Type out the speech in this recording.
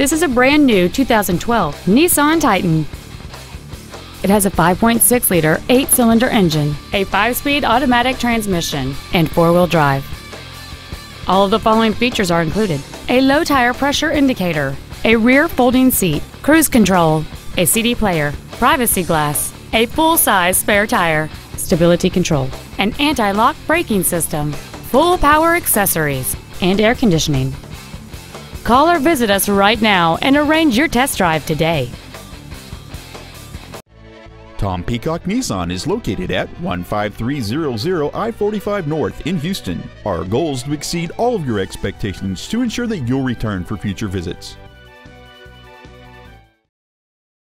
This is a brand new 2012 Nissan Titan. It has a 5.6 liter, 8 cylinder engine, a 5 speed automatic transmission, and 4 wheel drive. All of the following features are included a low tire pressure indicator, a rear folding seat, cruise control, a CD player, privacy glass, a full size spare tire, stability control, an anti lock braking system, full power accessories, and air conditioning. Call or visit us right now and arrange your test drive today. Tom Peacock Nissan is located at 15300 I 45 North in Houston. Our goal is to exceed all of your expectations to ensure that you'll return for future visits.